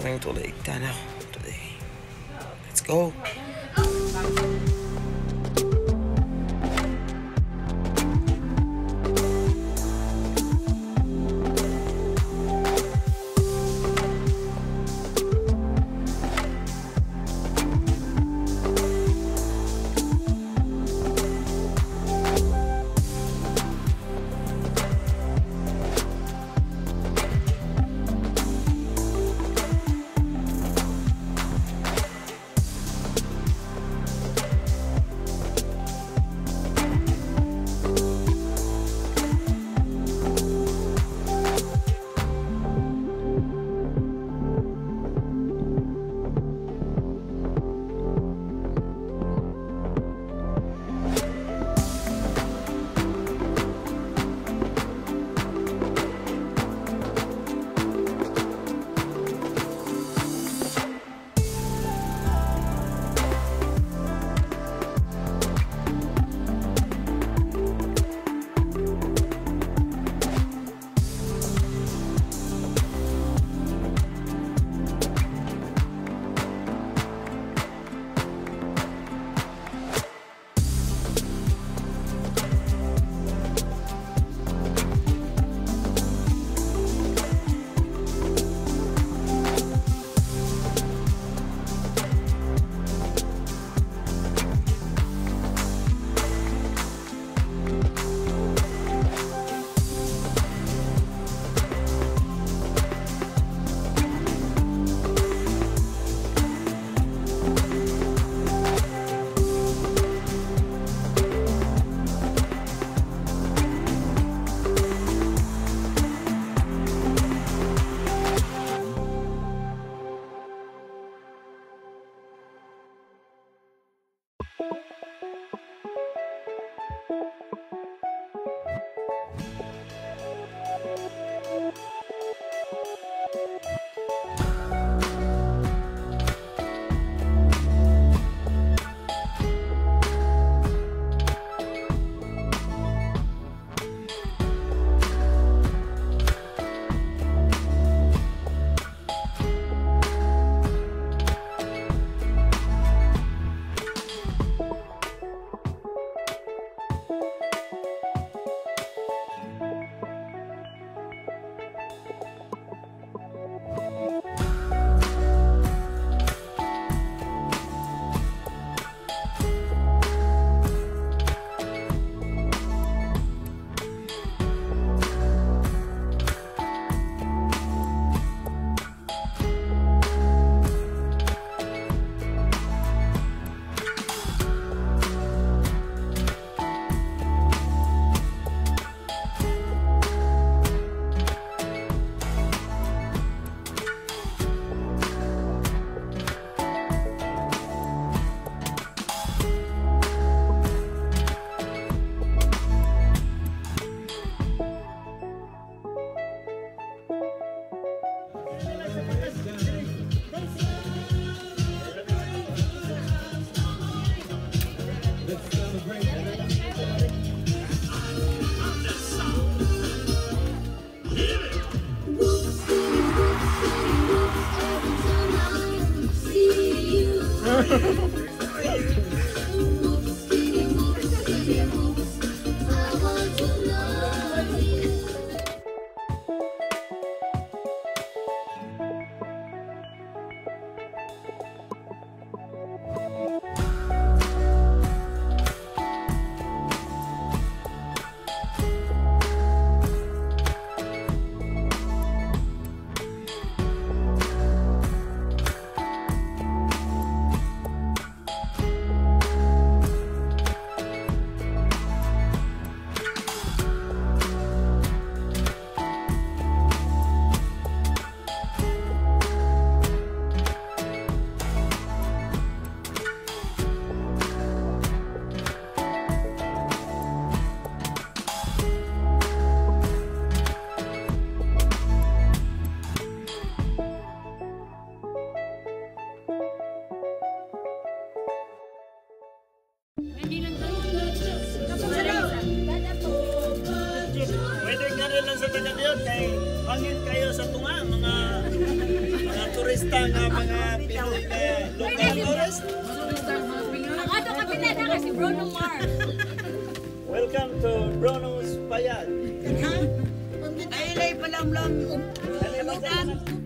going to Lake Tana today. Let's go. Yeah. Hindi lang doon. Pwede nga rin lang sa taga diyan kay pangit kayo sa tunga mga mga turista nga mga Pinoy na local tourist. Ang ato kapitan na si Bruno Mars. Welcome to Bruno's Payad. Ay, lay palamlam. Ano